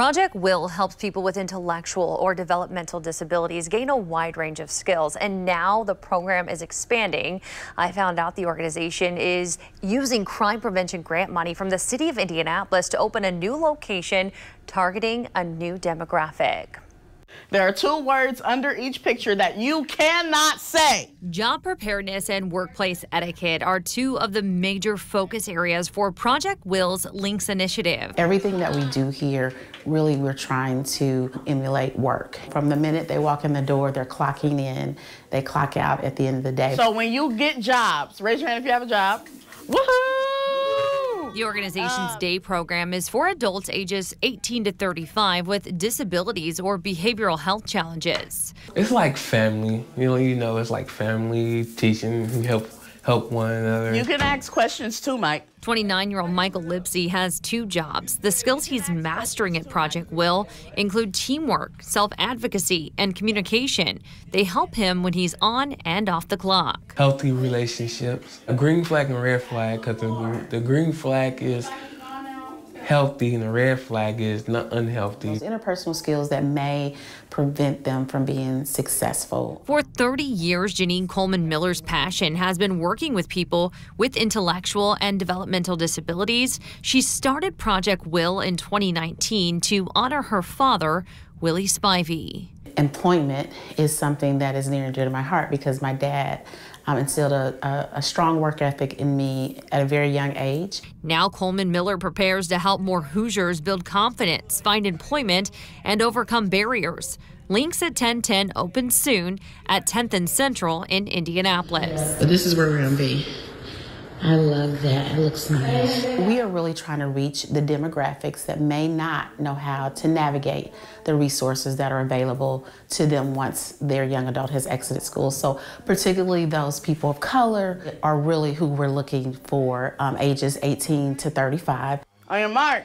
Project Will helps people with intellectual or developmental disabilities gain a wide range of skills, and now the program is expanding. I found out the organization is using crime prevention grant money from the city of Indianapolis to open a new location targeting a new demographic. There are two words under each picture that you cannot say. Job preparedness and workplace etiquette are two of the major focus areas for Project Will's Links initiative. Everything that we do here, really we're trying to emulate work. From the minute they walk in the door, they're clocking in, they clock out at the end of the day. So when you get jobs, raise your hand if you have a job. Woohoo! The organization's um, day program is for adults ages 18 to 35 with disabilities or behavioral health challenges. It's like family. You know, you know, it's like family teaching, help help one another. You can ask questions too, Mike. 29 year old Michael Lipsy has two jobs. The skills he's mastering at Project Will include teamwork, self advocacy, and communication. They help him when he's on and off the clock. Healthy relationships, a green flag and red flag, because the, the green flag is healthy and the red flag is not unhealthy. Those interpersonal skills that may prevent them from being successful. For 30 years, Janine Coleman Miller's passion has been working with people with intellectual and developmental disabilities. She started Project Will in 2019 to honor her father, Willie Spivey. Employment is something that is near and dear to my heart because my dad um, instilled a, a, a strong work ethic in me at a very young age. Now Coleman Miller prepares to help more Hoosiers build confidence, find employment, and overcome barriers. Links at 1010 open soon at 10th and Central in Indianapolis. This is where we're going to be. I love that. It looks nice. We are really trying to reach the demographics that may not know how to navigate the resources that are available to them once their young adult has exited school. So, particularly those people of color are really who we're looking for, um, ages 18 to 35. On your mark,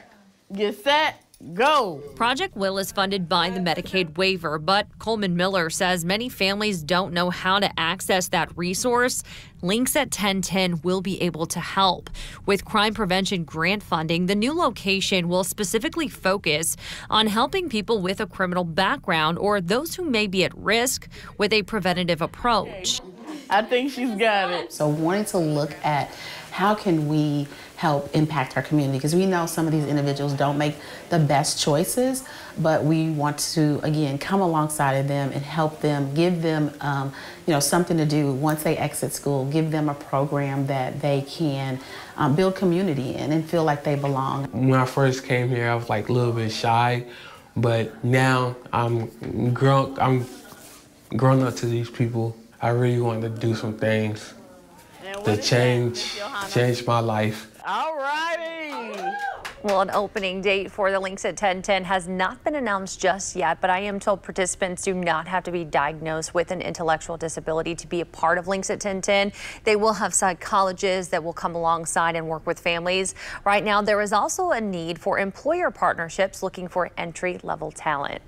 get set, Go. Project Will is funded by the Medicaid waiver, but Coleman Miller says many families don't know how to access that resource. Links at 1010 will be able to help. With crime prevention grant funding, the new location will specifically focus on helping people with a criminal background or those who may be at risk with a preventative approach. I think she's got it. So wanting to look at how can we help impact our community because we know some of these individuals don't make the best choices, but we want to again come alongside of them and help them, give them um, you know something to do once they exit school, give them a program that they can um, build community in and feel like they belong. When I first came here, I was like a little bit shy, but now I'm grown. I'm grown up to these people I really wanted to do some things to change change my life. All righty. Well, an opening date for the Links at 1010 has not been announced just yet, but I am told participants do not have to be diagnosed with an intellectual disability to be a part of Links at 1010. They will have psychologists that will come alongside and work with families. Right now, there is also a need for employer partnerships looking for entry level talent.